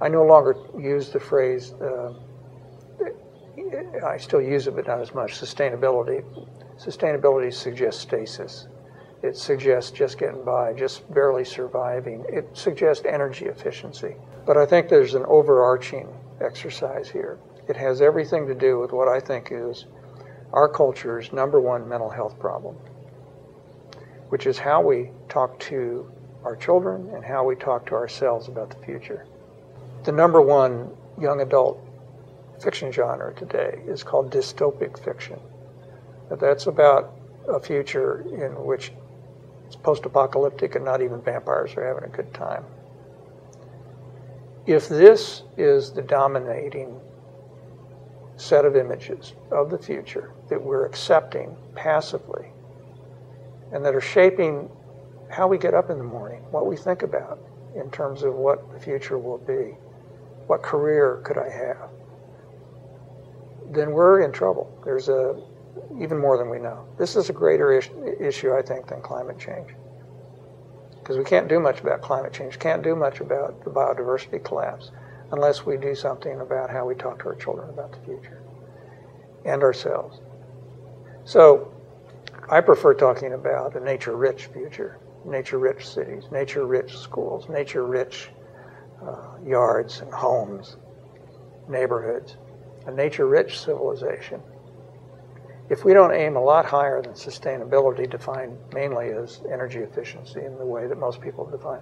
I no longer use the phrase, uh, I still use it, but not as much, sustainability. Sustainability suggests stasis. It suggests just getting by, just barely surviving. It suggests energy efficiency. But I think there's an overarching exercise here. It has everything to do with what I think is our culture's number one mental health problem, which is how we talk to our children and how we talk to ourselves about the future. The number one young adult fiction genre today is called dystopic fiction. That's about a future in which it's post apocalyptic and not even vampires are having a good time. If this is the dominating set of images of the future that we're accepting passively and that are shaping how we get up in the morning, what we think about in terms of what the future will be, what career could I have, then we're in trouble. There's a even more than we know. This is a greater is- issue, I think, than climate change. Because we can't do much about climate change, can't do much about the biodiversity collapse unless we do something about how we talk to our children about the future and ourselves. So I prefer talking about a nature rich future, nature rich cities, nature rich schools, nature rich uh, yards and homes, neighborhoods, a nature rich civilization. If we don't aim a lot higher than sustainability, defined mainly as energy efficiency in the way that most people define,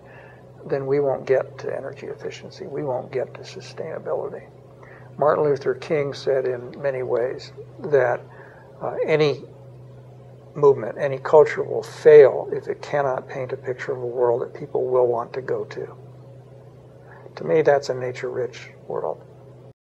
then we won't get to energy efficiency. We won't get to sustainability. Martin Luther King said in many ways that uh, any movement, any culture will fail if it cannot paint a picture of a world that people will want to go to. To me, that's a nature rich world.